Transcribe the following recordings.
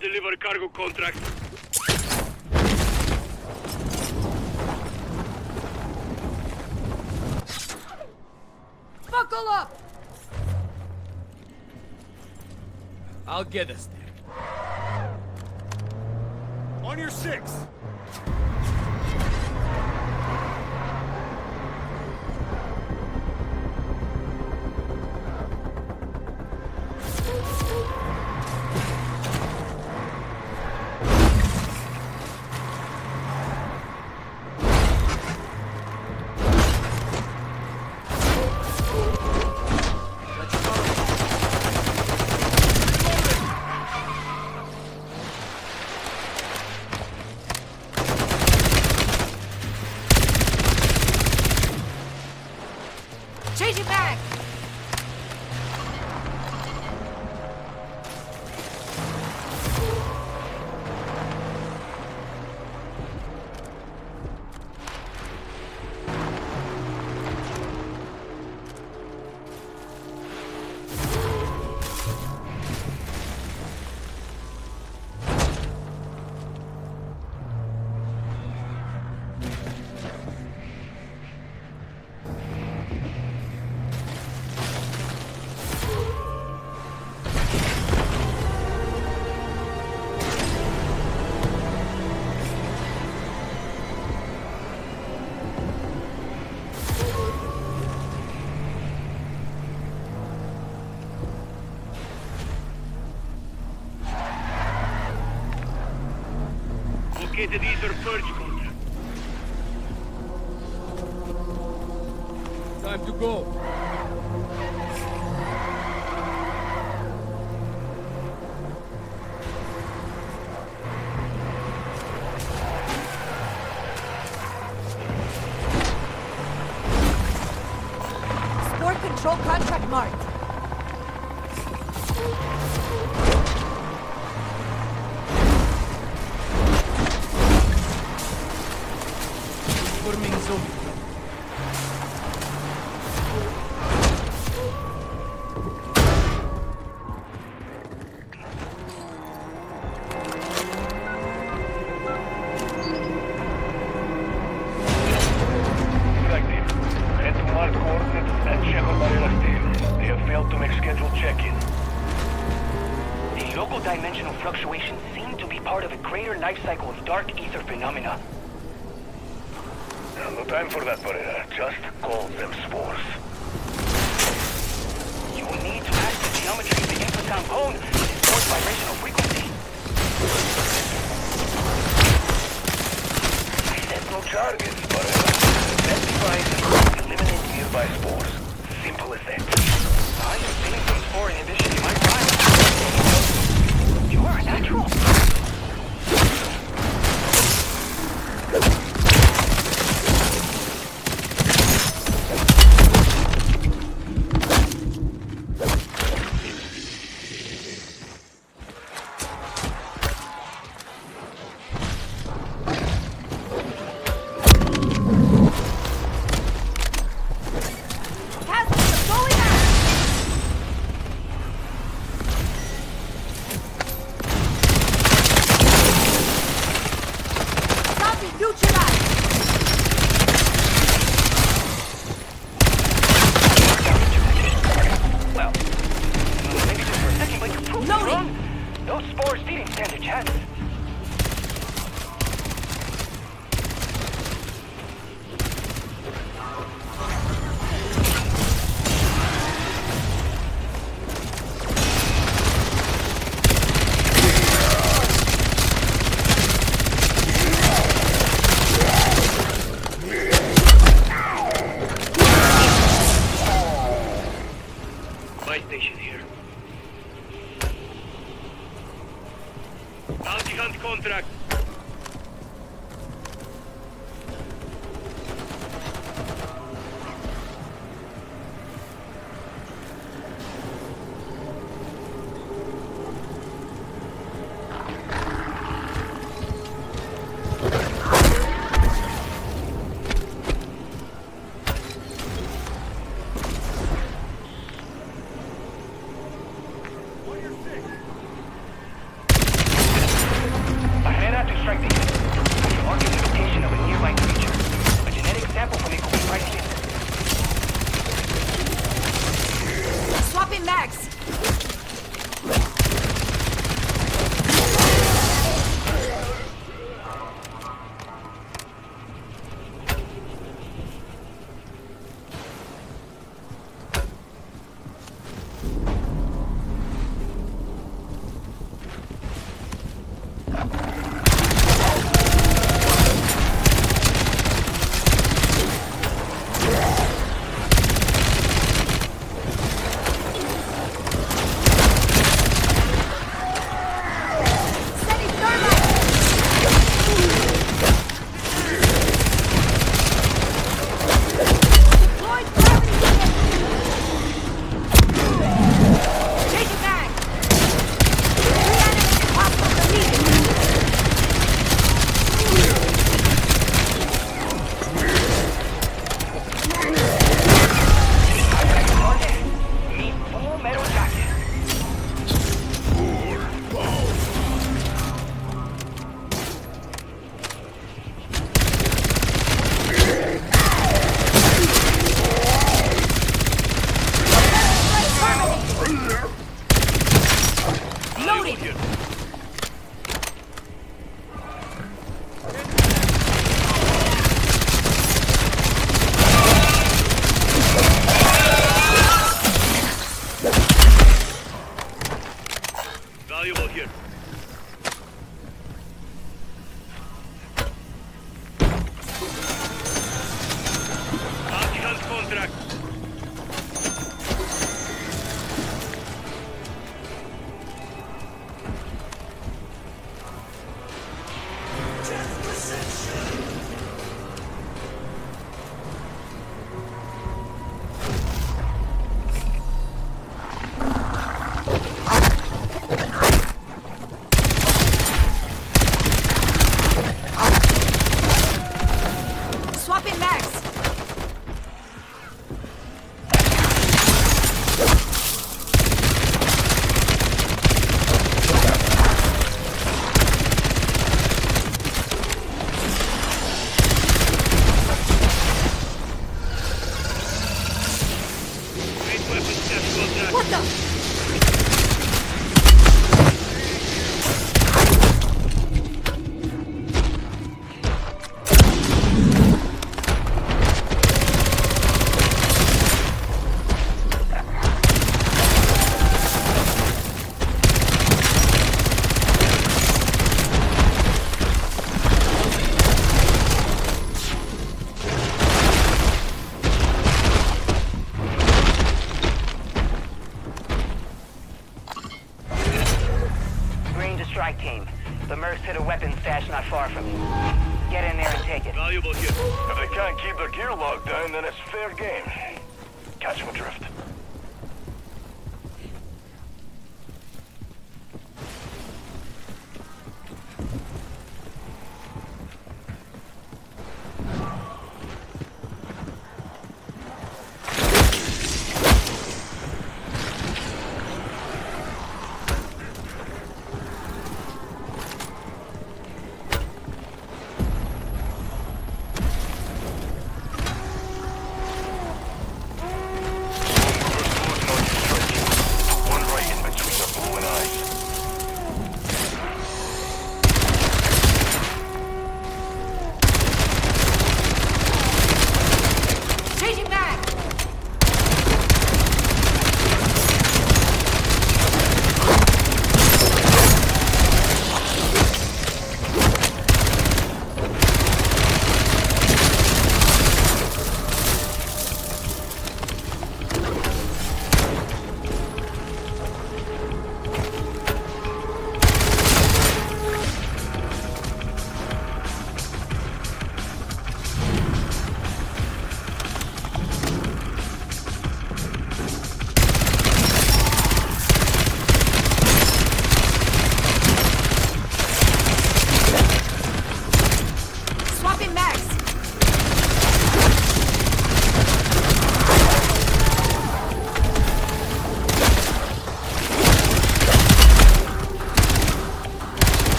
deliver cargo contract. Buckle up! I'll get us there. located Purge Contract. Time to go. targets are identified. Eliminate nearby spores. Simple as that. I am seeing some spore inhibition in my time. You're a natural.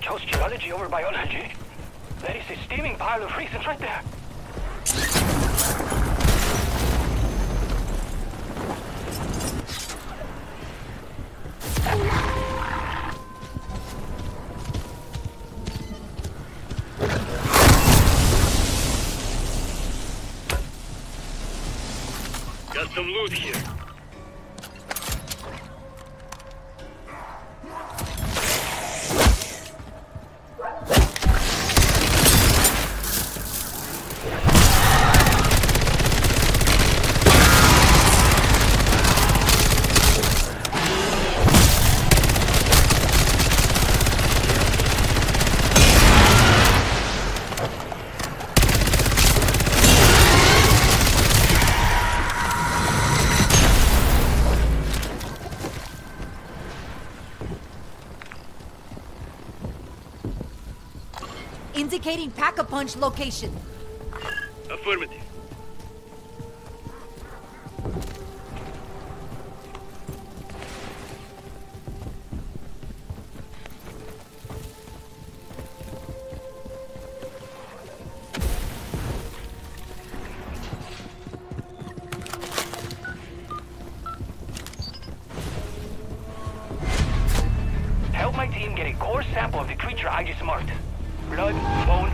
Chose geology over biology. There is a steaming pile of reasons right there. Got some loot here. punch location. Affirmative. Help my team get a core sample of the creature I just marked. Blood, bone,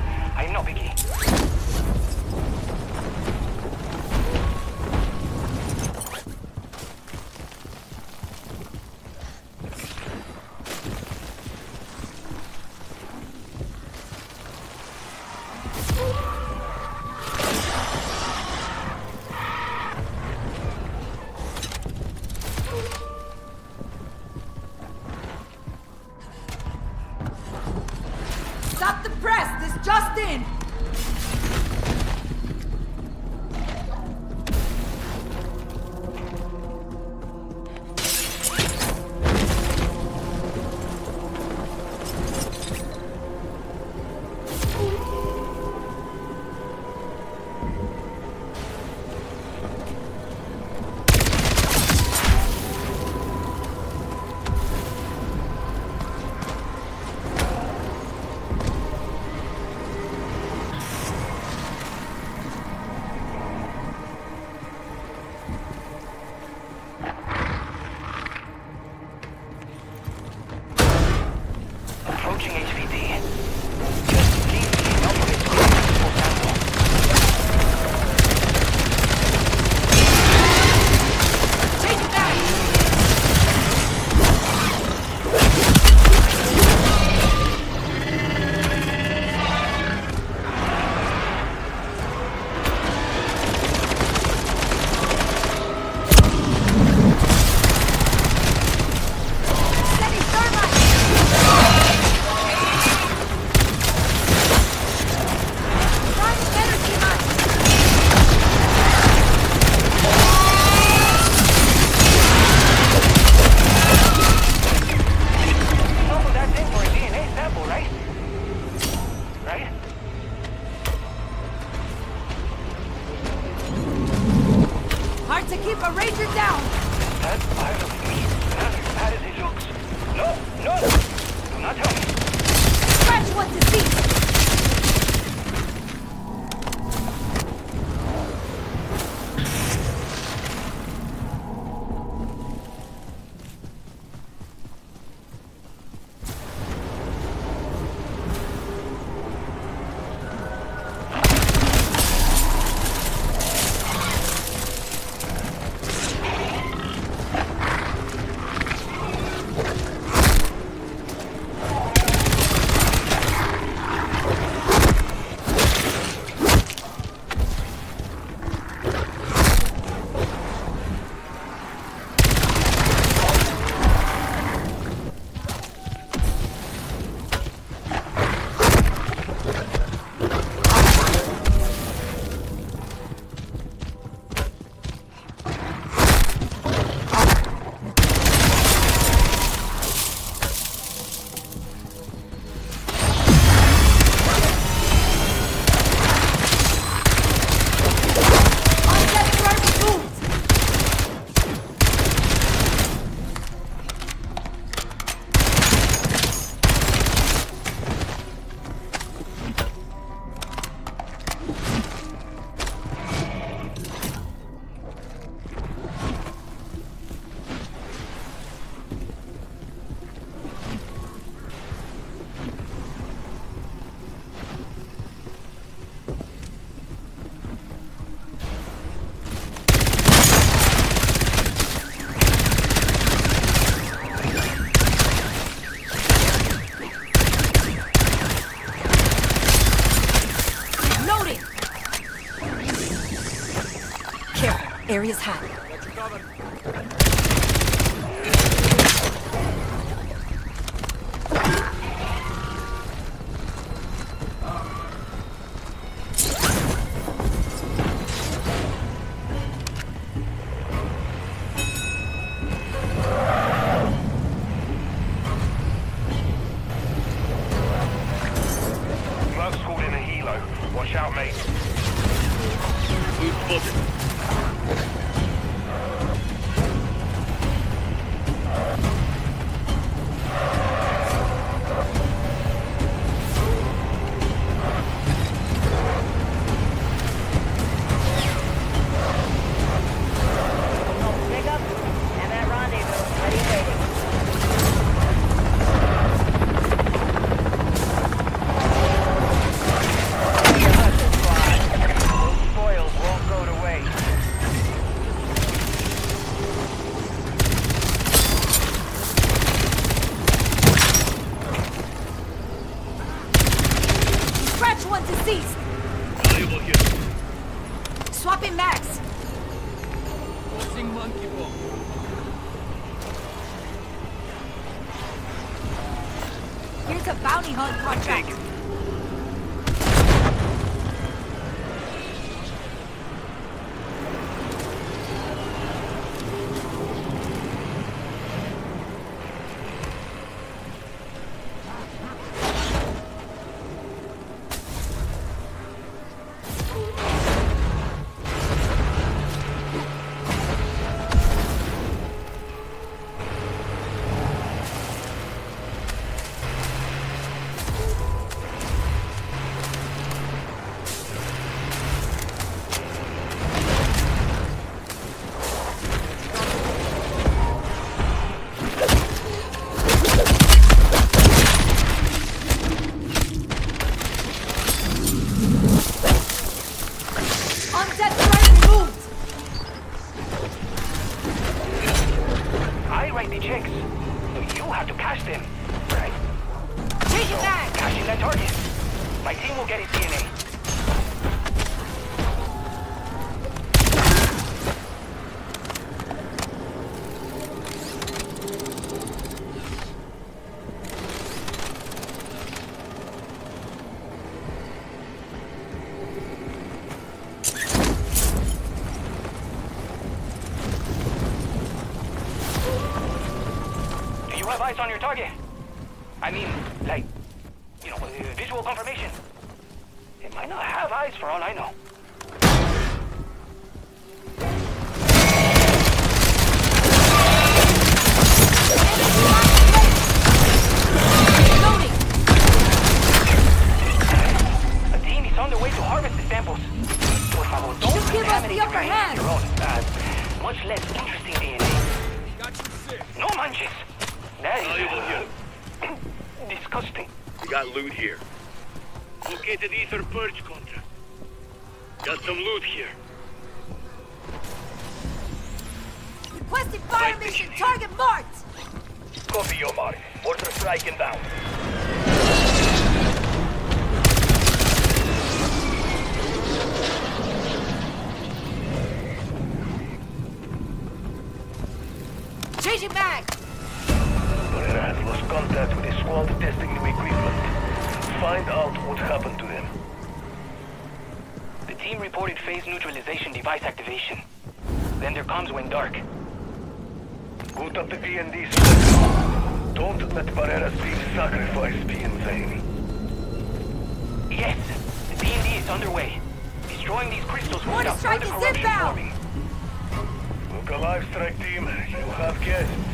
Careful, area's hot. Lights on your target. The live strike team, you have gas.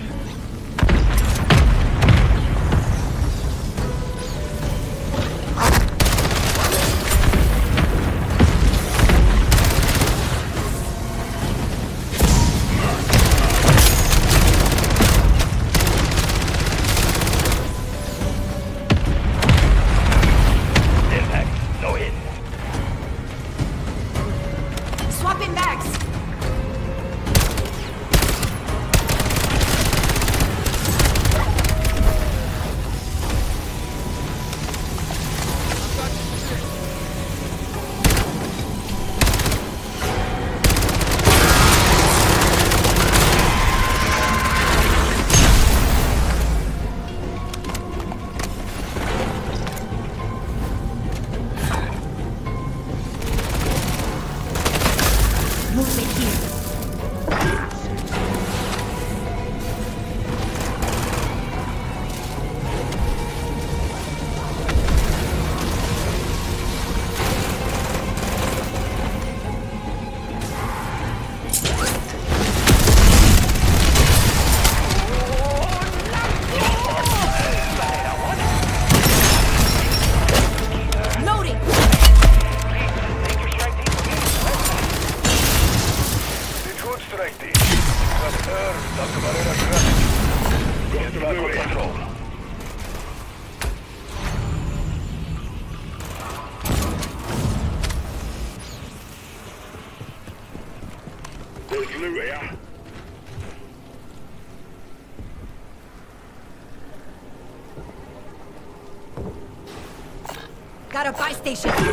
station.